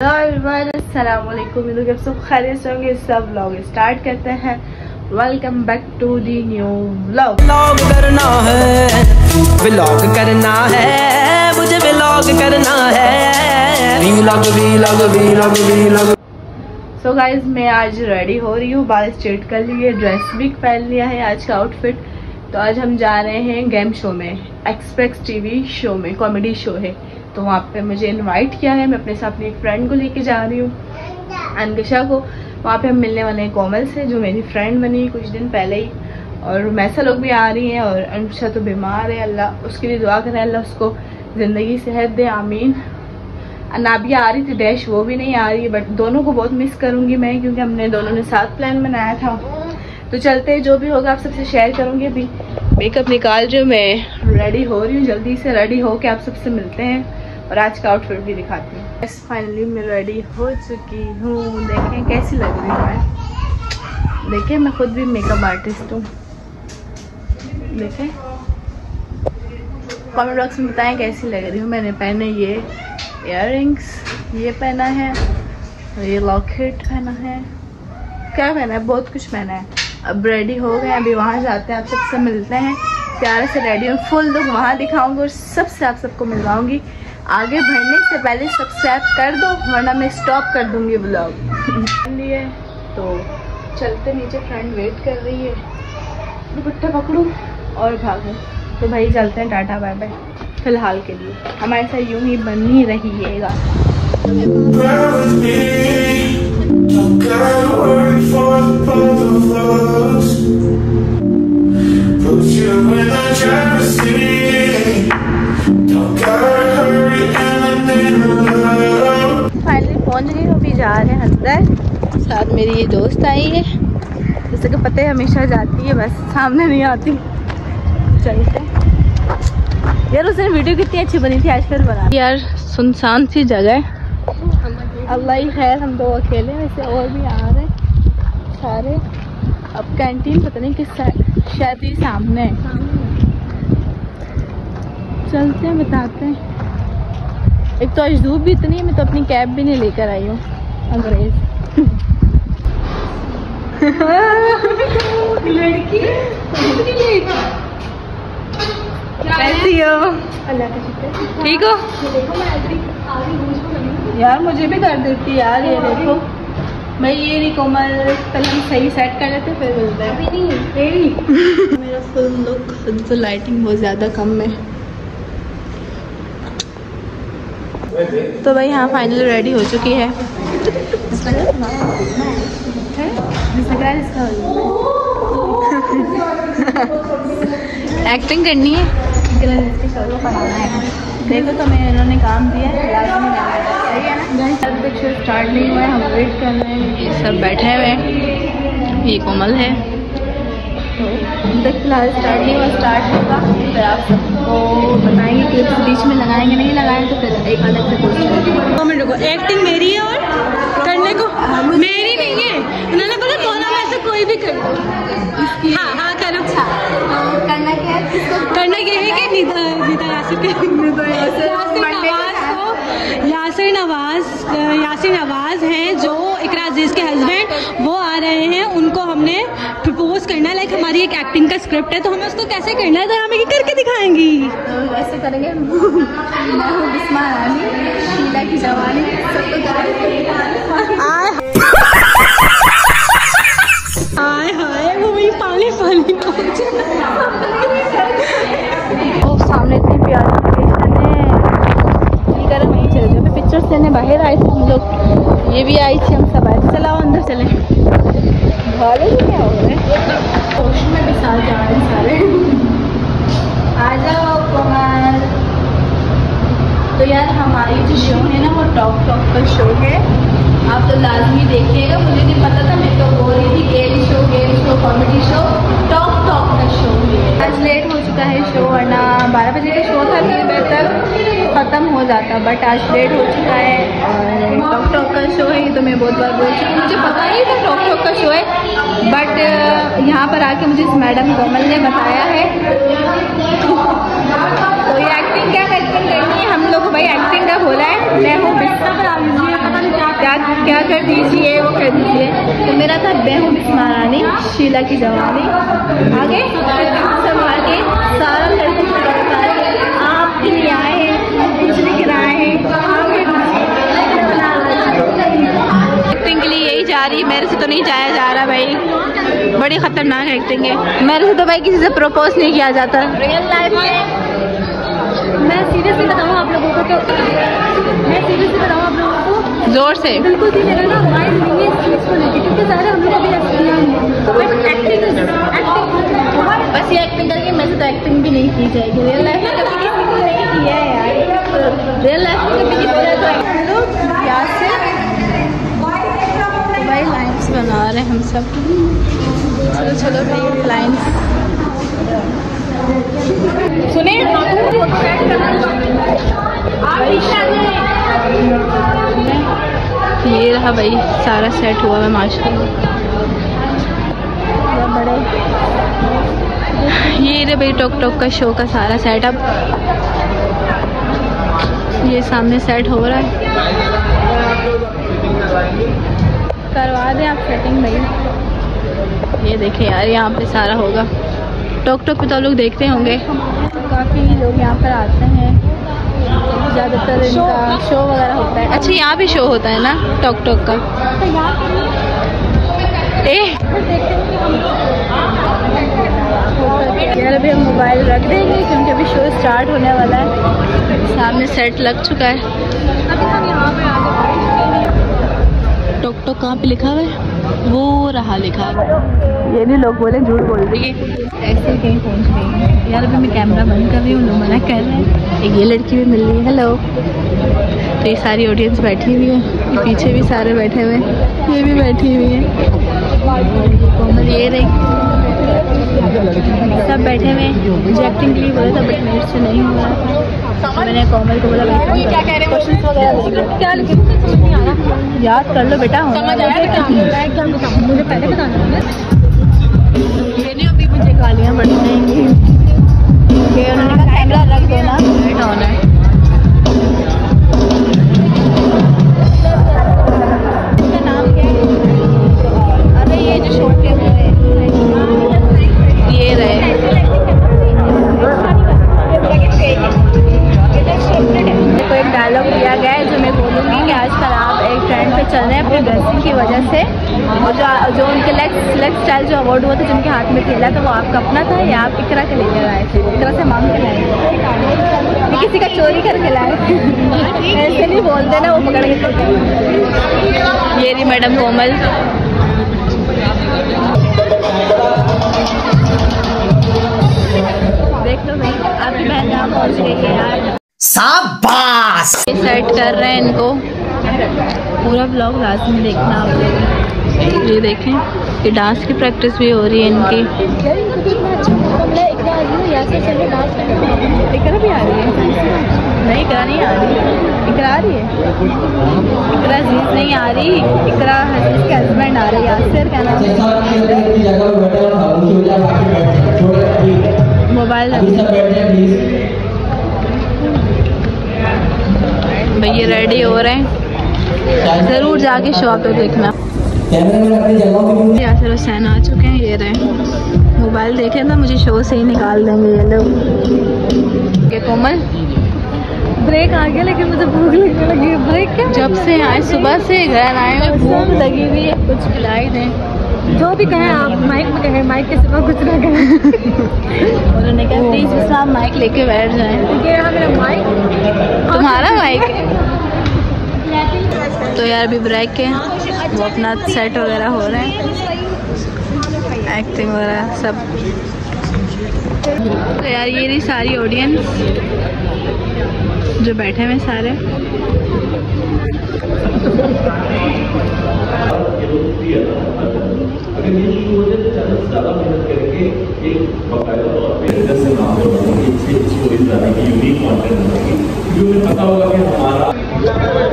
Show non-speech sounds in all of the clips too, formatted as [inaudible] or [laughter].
वालेकुम सब खैरियत होंगे सब व्लॉग स्टार्ट करते हैं। Welcome back to the new vlog vlog करना है व्लॉग करना है मुझे व्लॉग करना है। Vlog vlog vlog vlog so guys मैं आज रेडी हो रही हूँ बाल स्ट्रेट कर लिए ड्रेस भी पहन लिया है आज का आउटफिट तो आज हम जा रहे हैं गेम शो में एक्सप्रेस टीवी शो में कॉमेडी शो है। तो वहाँ पे मुझे इनवाइट किया है। मैं अपने साथ अपनी एक फ्रेंड को लेके जा रही हूँ अनकशा को। वहाँ पे हम मिलने वाले हैं कोमल से, जो मेरी फ्रेंड बनी कुछ दिन पहले ही। और मैसा लोग भी आ रही हैं और अनकशा तो बीमार है, अल्लाह उसके लिए दुआ करें, अल्लाह उसको ज़िंदगी, सेहत दे, आमीन। नाबिया आ रही थी डैश वो भी नहीं आ रही है बट दोनों को बहुत मिस करूँगी मैं, क्योंकि हमने दोनों ने साथ प्लान बनाया था। तो चलते जो भी होगा आप सबसे शेयर करूँगी अभी। मेकअप निकाल जो मैं रेडी हो रही हूँ, जल्दी से रेडी हो के आप सबसे मिलते हैं। और आज का आउटफिट भी दिखाती हूँ। बस फाइनली मैं रेडी हो चुकी हूँ। देखें कैसी लग रही हूँ। मैं देखें मैं खुद भी मेकअप आर्टिस्ट हूँ। देखें। कमेंट बॉक्स में बताएँ कैसी लग रही हूँ। मैंने पहने ये इयर ये पहना है ये लॉकेट पहना है। क्या पहना है? बहुत कुछ पहना है। अब रेडी हो गए अभी वहाँ जाते हैं। आप सबसे मिलते हैं। प्यारे से रेडी हूँ। फुल लुक वहाँ दिखाऊँगी और सबसे आप सबको मिलवाऊँगी। आगे बढ़ने से पहले सब्सक्राइब कर दो वरना मैं स्टॉप कर दूँगी ब्लॉग लिए तो चलते नीचे फ्रेंड वेट कर रही है। दुपट्टा पकड़ू और भागो। तो भाई चलते हैं टाटा बाय बाय फ़िलहाल के लिए। हमारे साथ यूँ ही बन ही रहिएगा। फाइनली पहुँच गई, अभी जा रहे हैं अंदर। साथ मेरी ये दोस्त आई है। जैसे कि पता है, हमेशा जाती है, बस सामने नहीं आती। चलते यार, उसने वीडियो कितनी अच्छी बनी थी, आजकल बना। यार, सुनसान सी जगह है। अल्लाह ही खैर, हम दो अकेले वैसे और भी आ रहे सारे। अब कैंटीन पता नहीं किस शायद ही सामने चलते हैं, बताते हैं। एक तो आज धूप भी इतनी है मैं तो अपनी कैब भी नहीं लेकर आई हूँ। अंग्रेज़। [laughs] लड़की? कैसी हो? ठीक हो? यार मुझे भी कर देती यार ये देखो। मैं ये नहीं कोमल पहले हम सही सेट कर लेते फिर मिलते हैं। [laughs] मेरा फुल लुक तो लाइटिंग बहुत ज़्यादा कम है। तो भाई हाँ फाइनल रेडी हो चुकी है। एक्टिंग करनी है? देखो तो मैं इन्होंने काम दिया है स्टार्ट नहीं हुआ है। हम वेट कर रहे हैं। ये सब बैठे हुए हैं। ये कोमल है। फ़िलहाल स्टार्ट नहीं हुआ स्टार्ट होगा फिर आप सबको बताएँगे क्लिप्स बीच में लगाएँगे नहीं लगाएँगे तो फिर एक अलग से पोस्ट को एक्टिंग मेरी है और करने को मेरी नहीं है। उन्होंने बोला बोला ऐसा कोई भी कर हाँ हाँ करो। अच्छा। करना क्या है कि नीता नीता यासिर के यासिर नवाज़ यासिर नवाज़ हैं जो इकरा अज़ीज़ के हस्बैंड वो आ रहे हैं। उनको हमने प्रपोज करना लाइक हमारी एक एक्टिंग का स्क्रिप्ट है तो हमें उसको कैसे करना है? तो हमें करके दिखाएँगी। तो ऐसे करेंगे। शीला की जवानी हाय हाय वो मेरी पानी पानी ओ सामने इतनी प्यारी लोकेशन है। कर वहीं चले जाओ। पिक्चर्स लेने बाहर आए थे हम लोग। ये भी आई थी हम सब आए थे। चलाओ, अंदर चले। भाले क्या हो रहे में भी साथ जा रहे हैं सारे। आ जाओ कुमार। तो यार, हमारी जो शो है ना, वो टॉक टॉक का शो है। आप तो लाजमी देखिएगा। मुझे नहीं पता था, मैं तो बोल रही थी game show game show comedy show talk talk का शो है। आज लेट हो चुका है शो वरना बारह बजे का शो था तीन बजे तक ख़त्म हो जाता बट आज लेट हो चुका है। और टॉक टॉक का शो है तो मैं बहुत बार बोल चुकी मुझे पता नहीं था टॉक टॉक का शो है। यहाँ पर आके मुझे इस मैडम कोमल ने बताया है। तो ये एक्टिंग क्या एक्टिंग करनी है। हम लोग भाई एक्टिंग का बोला है। मैं हूँ क्या क्या कर दीजिए, वो कर दीजिए। तो मेरा था, मैं हूँ बिस्मा रानी, शीला की जवानी। आगे संभाल के सारा लड़कों आपके लिए आए। रही मेरे से तो नहीं जाया जा रहा भाई। बड़ी खतरनाक एक्टिंग है मेरे से तो भाई किसी से प्रपोज नहीं किया जाता। रियल लाइफ में मैं सीरियसली बताऊँ आप लोगों को तो मैं सीरियसली बताऊँ आप लोगों को ज़ोर से। बिल्कुल ना माइंड नहीं है इस चीज़ को लेकर क्योंकि सारे हम लोग अभी एक्टिंग एक्टिंग बस ये एक्टिंग करके से तो एक्टिंग भी नहीं की जाएगी। रियल लाइफ में कभी किसी को नहीं किया है यार। रियल लाइफ में कभी किसी ने तो एक्टिंग लोग याद से तो भाई रहे हम सब। चलो चलो, भाई लाइन्स सुने ये रहा भाई, सारा सेट हुआ है माशाल्लाह ये रे भाई, टोक टोक का शो का सारा सेटअप ये सामने सेट हो रहा है। ये देखें यार यहाँ पे सारा होगा। टोक टोक पे तो लोग देखते होंगे। काफ़ी लोग यहाँ पर आते हैं। ज़्यादातर इनका शो? वगैरह होता है। अच्छा यहाँ भी शो होता है ना टोक टोक का? ए! यार अभी हम मोबाइल रख देंगे क्योंकि अभी शो स्टार्ट होने वाला है। सामने सेट लग चुका है। टोक टोक कहाँ पे लिखा हुआ है? वो रहा लिखा। ये नहीं लोग बोले झूठ बोल रही। है ऐसे कहीं पहुँच गई। है यार अभी मैं कैमरा बंद कर रही हूँ लोग मना कर रहे हैं। एक ये लड़की भी मिल रही है। हेलो तो ये सारी ऑडियंस बैठी हुई है। ये पीछे भी सारे बैठे हुए हैं। ये भी बैठी हुई है। कोमल ये रही। सब बैठे हुए हैं। मुझे एक्टिंग के लिए बोला था बट मेरे से नहीं हुआ। मैंने कोमल को बोला क्या कह रहे वगैरह क्या लिखे याद कर लो बेटा समझ आया मुझे पहले बताना ये नहीं अभी मुझे गालियाँ बढ़ जाएँगी उन्होंने कहा कैमरा रख दो ना ऑन है। इसका नाम क्या है? अरे ये जो शॉर्ट वजह से। और जो जो उनके लेक्स लेक्स स्टाइल जो अवार्ड हुआ था जिनके हाथ में खेला था वो आपका अपना था या आप इकरा के लेकर आए थे? इकरा से मांग के लाए थे? किसी का चोरी करके लाए ऐसे नहीं बोलते ना वो पकड़ के ये रही मैडम कोमल। देख लो भाई आपकी बहन यहाँ पहुँच गई है यार। शाबाश! ये सेट कर रहे हैं इनको। पूरा ब्लॉग लास्ट में देखना आप। ये देखें कि डांस की प्रैक्टिस भी हो रही है इनकी। इकरा भी आ रही है नहीं, इकरा नहीं आ रही। इकरा आ रही है? इकरा अज़ीज़ नहीं आ रही। इकरा अज़ीज़ के हस्बैंड आ रहे यासिर क्या नाम। मोबाइल भैया रेडी हो रहे हैं। ज़रूर जाके शो पे देखना। यासिर हुसैन आ चुके हैं ये रहे। मोबाइल देखे ना मुझे शो से ही निकाल देंगे ये लोग। ये कोमल। ब्रेक आ गया लेकिन मुझे भूख लगने लगी है। ब्रेक क्या? जब से आए सुबह से घर आए हैं। भूख लगी हुई है कुछ खिलाई दें। जो भी कहें आप माइक में कहें माइक के सिवा कुछ ना कहें। उन्होंने कहा प्लीज़ आप माइक लेके बैठ जाएँ। ये रहा मेरा माइक तुम्हारा माइक तो यार अभी ब्रेक के वो अपना सेट वगैरह हो रहे हैं। एक्टिंग वगैरह सब। तो यार ये रही सारी ऑडियंस जो बैठे हुए सारे।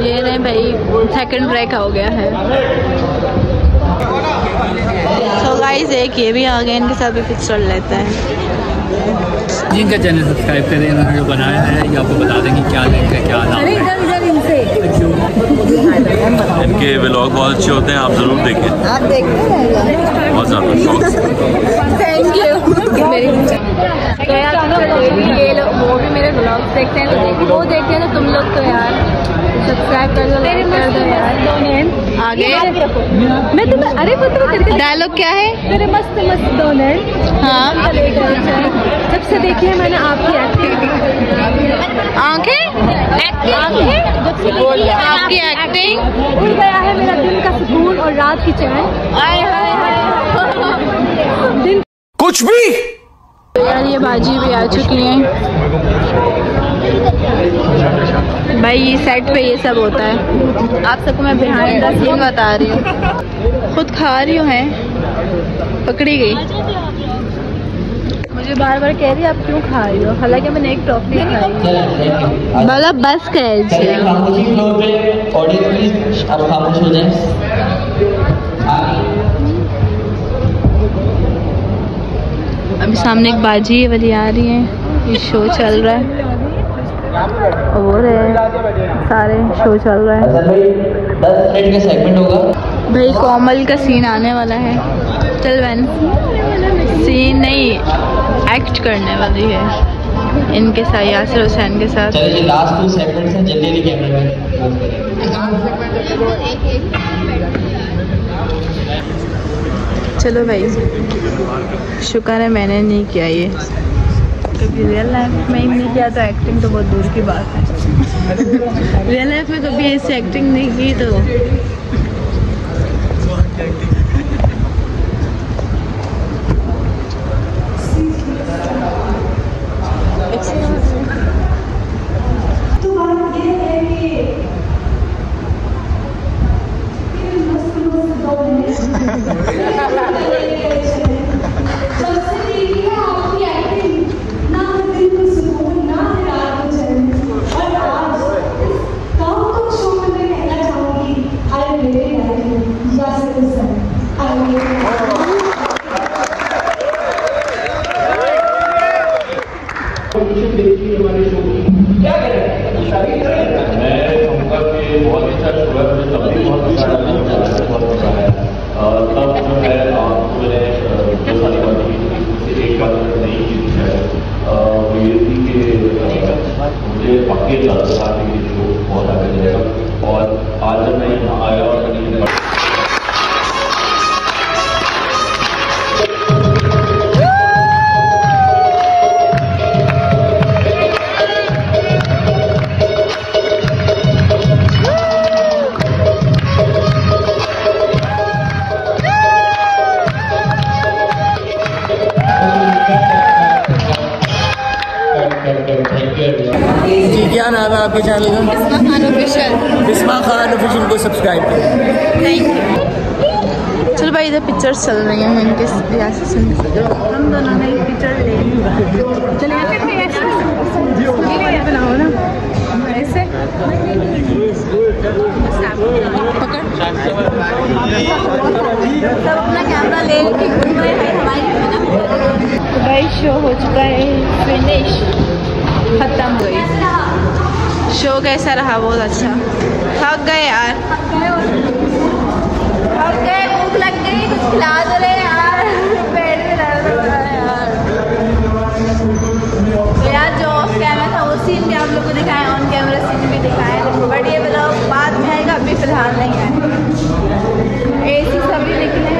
ये रहे भाई सेकंड ब्रेक हो गया है। तो गाइस एक ये भी आ गए इनके साथ भी पिक्चर लेते हैं। जिनका चैनल सब्सक्राइब करें इन्होंने जो बनाया है ये आपको बता देंगे क्या लिंक है क्या नाम है। इनके ब्लॉग बहुत अच्छे होते हैं आप ज़रूर देखें। आप देखते हैं बहुत ज़्यादा शौक [laughs] से थैंक यू मेरी तो यार ये लोग वो भी मेरे ब्लॉग देखते हैं तो देखो वो देखते हैं तो तुम लोग तो यार सब्सक्राइब कर दो लाइक कर दो यार आगे। मैं तुम्हें अरे वो तुम्हें करके डायलॉग क्या है? मेरे मस्त मस्त दोनों हाँ। जब से देखी है मैंने आपकी एक्टिंग आँखें? आँखें? जब से देखी है आपकी एक्टिंग उड़ गया है मेरा दिन का सुकून और रात की चैन। आए हाय हाय दिन कुछ भी। यार ये बाजी भी आ चुकी हैं। भाई ये सेट पे ये सब होता है। आप सबको मैं बिहाइंड द सीन बता रही हूँ। खुद खा रही हूँ है। पकड़ी गई। मुझे बार बार कह रही है आप क्यों खा रही हो? हालाँकि मैंने एक टॉफी खाई भला बस कह हो। अभी सामने एक बाजी वाली आ रही है। ये शो चल रहा है। और सारे शो चल रहा है। असल भाई दस मिनट का सेगमेंट होगा। भाई कोमल का सीन आने वाला है। चल बहन सीन नहीं एक्ट करने वाली है। इनके साथ यासिर हुसैन के साथ। चलिए लास्ट टू सेगमेंट्स हैं जल्दी कैमरा मैन चलो भाई। शुक्र है मैंने नहीं किया ये। कभी रियल लाइफ में ही नहीं किया तो एक्टिंग तो बहुत दूर की बात है। [laughs] रियल लाइफ में कभी ऐसी एक्टिंग नहीं की तो आपके चैनल का खान ऑफिशियल बिस्मा खान ऑफिशियल को सब्सक्राइब करें। थैंक यू चलो भाई इधर पिक्चर्स चल रही हैं इनके हम दोनों ने पिक्चर ले ली। चलिए बनाओ ना। ऐसे? पकड़ सब अपना कैमरा ले के घूम रहे हैं हमारी तो भाई शो हो चुका है। फिनिश खत्म हो गई। शो कैसा रहा? बहुत अच्छा। थक गए यार। थक गए भूख लग गई कुछ खिला दो रे यार। पेट में दर्द हो रहा है यार। तो यार जो ऑफ़ कैमरा था वो सीन भी आप लोग को दिखाए ऑन कैमरा सीन भी दिखाए बट ये ब्लॉग बाद में आएगा अभी फ़िलहाल नहीं है। ए सी सभी निकले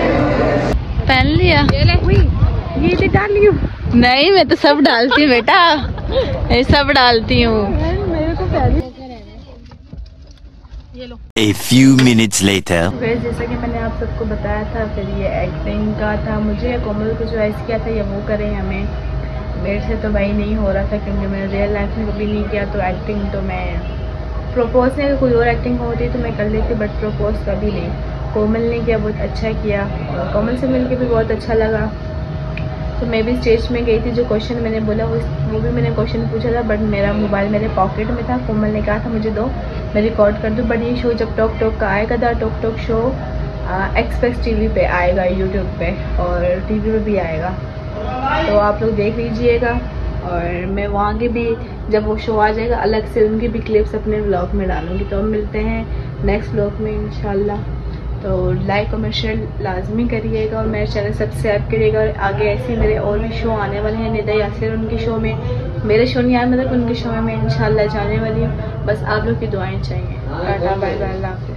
पहन लिया? ये ले डाल नहीं मैं तो सब डालती हूँ बेटा। मैं सब डालती हूँ। A few minutes later. फिर जैसा कि मैंने आप सबको बताया था, फिर ये एक्टिंग का था। मुझे कोमल को चॉइस किया था, या वो करें हमें। मेरे से तो भाई नहीं हो रहा था, क्योंकि मैंने रियल लाइफ में कभी नहीं किया तो एक्टिंग तो मैं प्रपोज ने कोई और एक्टिंग होती तो मैं कर लेती बट प्रपोज कभी नहीं। कोमल ने किया, बहुत अच्छा किया। और कोमल से मिलके भी बहुत अच्छा लगा। तो मैं भी स्टेज में गई थी, जो क्वेश्चन मैंने बोला, वो वो भी मैंने क्वेश्चन पूछा था बट मेरा मोबाइल मेरे पॉकेट में था। कोमल ने कहा था, मुझे दो, मैं रिकॉर्ड कर दूँ। बट ये शो जब टॉक टॉक का आएगा था talk talk show Express TV पे आएगा यूट्यूब पे, और टीवी पे भी आएगा। तो आप लोग देख लीजिएगा, और मैं वहाँ के भी, जब वो शो आ जाएगा, अलग से उनकी भी क्लिप्स अपने ब्लॉग में डालूँगी। तो हम मिलते हैं नेक्स्ट ब्लॉग में, इंशाल्लाह। तो लाइक कमेंट शेयर लाजमी करिएगा और मेरे चैनल सब्सक्राइब करिएगा और आगे ऐसे मेरे और भी शो आने वाले हैं, निदा यासिर उनके शो में। मेरे शो नहीं आने मतलब उनके शो में मैं इन जाने वाली हूँ। बस आप लोग की दुआएँ चाहिए। बाय बाय अल्लाह